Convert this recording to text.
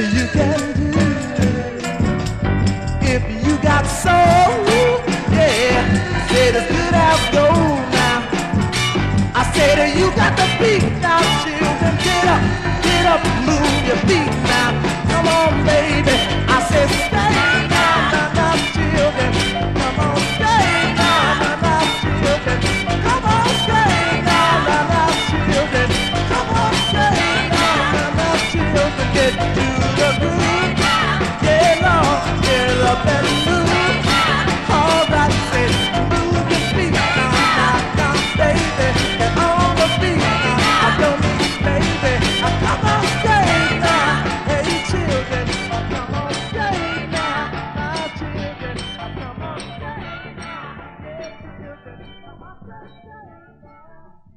you can do if you got soul. Yeah, said it's good as gold now. I say that you got the beat now, children. Get up, get up, move your feet now. Come on, baby. I said stay now, now, children. Come on, stay now, now, children. get to Dr. Saber.